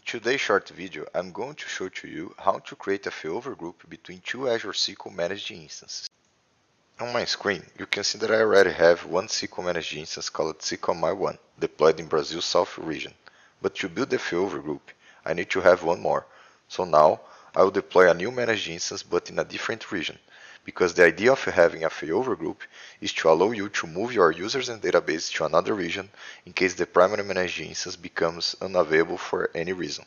today's short video, I'm going to show to you how to create a failover group between two Azure SQL managed instances. On my screen, you can see that I already have one SQL managed instance called SQLmy1 deployed in Brazil South region. But to build the failover group, I need to have one more. So now, I will deploy a new managed instance but in a different region, because the idea of having a failover group is to allow you to move your users and database to another region in case the primary managed instance becomes unavailable for any reason.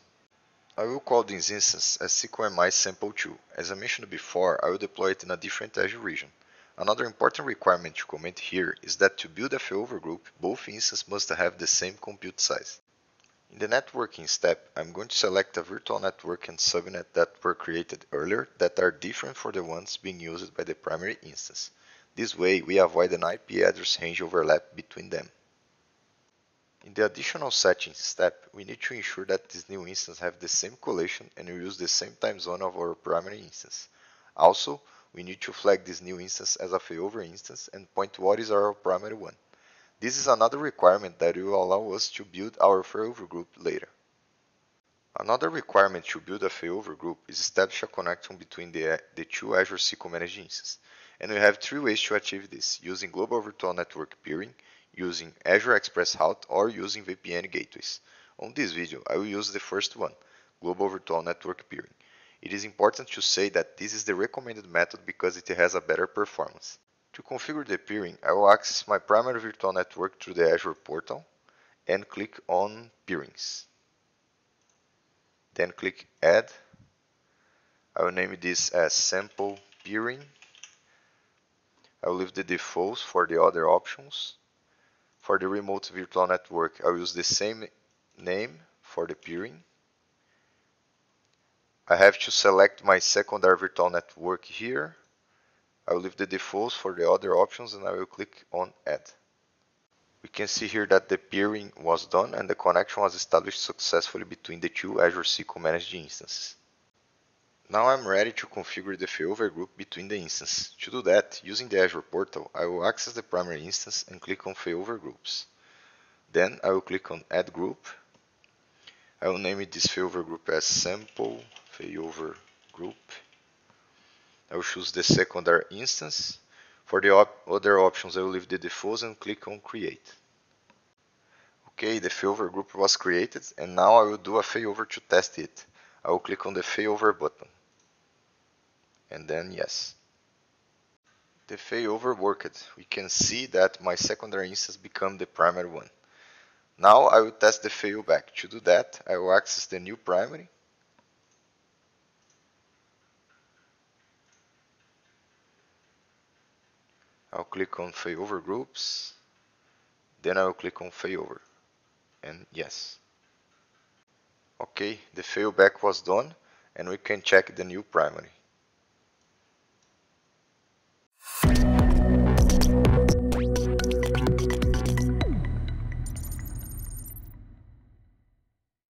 I will call this instance as SQLmy sample 2. As I mentioned before, I will deploy it in a different Azure region. Another important requirement to comment here is that to build a failover group, both instances must have the same compute size. In the networking step, I'm going to select a virtual network and subnet that were created earlier that are different for the ones being used by the primary instance. This way, we avoid an IP address range overlap between them. In the additional settings step, we need to ensure that this new instance have the same collation and use the same time zone of our primary instance. Also, we need to flag this new instance as a failover instance and point what is our primary one. This is another requirement that will allow us to build our failover group later. Another requirement to build a failover group is establish a connection between the, the two Azure SQL Managed instances. And we have three ways to achieve this, using Global Virtual Network Peering, using Azure ExpressRoute, or using VPN gateways. On this video, I will use the first one, Global Virtual Network Peering. It is important to say that this is the recommended method because it has a better performance. To configure the peering, I will access my primary virtual network through the Azure portal and click on Peerings. Then click Add. I will name this as Sample Peering. I will leave the defaults for the other options. For the remote virtual network, I will use the same name for the peering. I have to select my secondary virtual network here I will leave the defaults for the other options and I will click on add. We can see here that the peering was done and the connection was established successfully between the two Azure SQL managed instances. Now I'm ready to configure the failover group between the instances. To do that, using the Azure portal, I will access the primary instance and click on failover groups. Then I will click on add group. I will name it this failover group as sample failover group I will choose the secondary instance. For the op other options, I will leave the defaults and click on create. Okay, the failover group was created and now I will do a failover to test it. I will click on the failover button and then yes. The failover worked. We can see that my secondary instance become the primary one. Now I will test the failback. To do that, I will access the new primary I'll click on failover groups then I'll click on failover and yes. Okay the failback was done and we can check the new primary